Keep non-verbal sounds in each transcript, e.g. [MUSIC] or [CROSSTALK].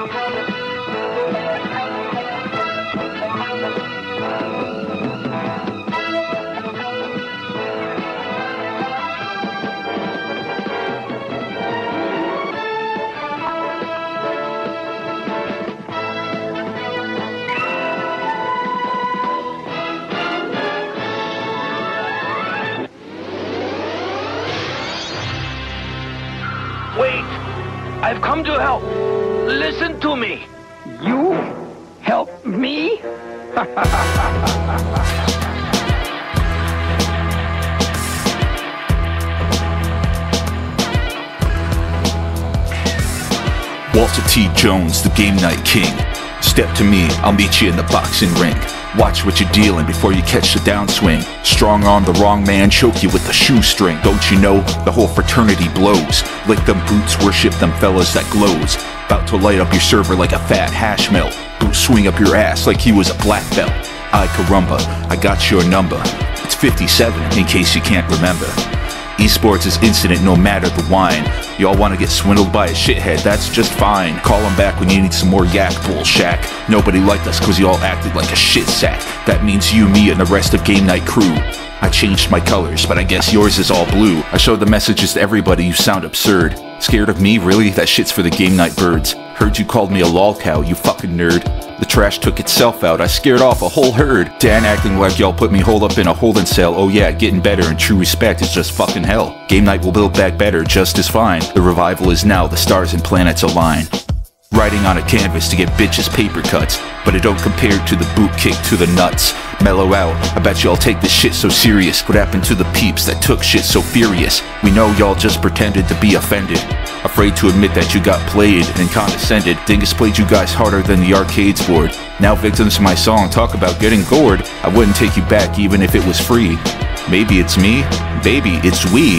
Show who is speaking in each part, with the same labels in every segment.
Speaker 1: Wait! I've come to help. Listen to me.
Speaker 2: You help me? [LAUGHS]
Speaker 3: Walter T. Jones, the game night king. Step to me, I'll meet you in the boxing ring. Watch what you're dealing before you catch the downswing. Strong arm the wrong man, choke you with a shoestring. Don't you know the whole fraternity blows? Lick them boots, worship them fellas that glows. About to light up your server like a fat hash melt. Boot swing up your ass like he was a black belt. Ay caramba, I got your number. It's 57 in case you can't remember. Esports is incident no matter the wine. Y'all wanna get swindled by a shithead, that's just fine. Call him back when you need some more yak bull shack. Nobody liked us cause y'all acted like a shit sack. That means you, me, and the rest of Game Night crew. I changed my colors, but I guess yours is all blue. I showed the messages to everybody, you sound absurd. Scared of me? Really? That shit's for the Game Night birds. Heard you called me a lol cow, you fucking nerd. The trash took itself out, I scared off a whole herd. Dan acting like y'all put me holed up in a holding cell. Oh yeah, getting better and true respect is just fucking hell. Game night will build back better, just as fine. The revival is now, the stars and planets align. Writing on a canvas to get bitches paper cuts, but it don't compare to the boot kick to the nuts. Mellow out, I bet y'all take this shit so serious. What happened to the peeps that took shit so furious? We know y'all just pretended to be offended. Afraid to admit that you got played and condescended. Dingus played you guys harder than the arcades board. Now victims of my song talk about getting gored. I wouldn't take you back even if it was free. Maybe it's me, baby, it's we.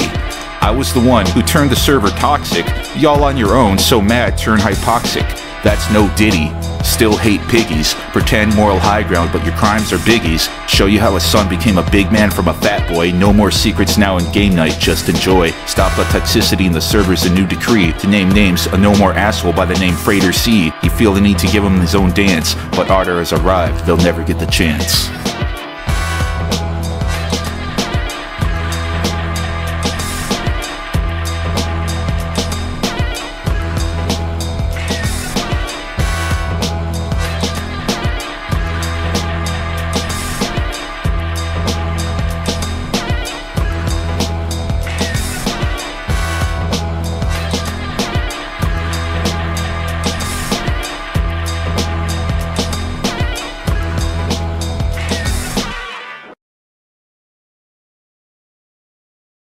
Speaker 3: I was the one who turned the server toxic. Y'all on your own, so mad, turn hypoxic. That's no ditty. Still hate piggies. Pretend moral high ground, but your crimes are biggies. Show you how a son became a big man from a fat boy. No more secrets now in game night, just enjoy. Stop the toxicity in the servers, a new decree. To name names, a no more asshole by the name Freighter C. You feel the need to give him his own dance, but Arter has arrived, they'll never get the chance.